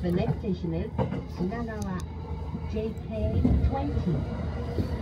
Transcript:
The next station is Nanawa JK20.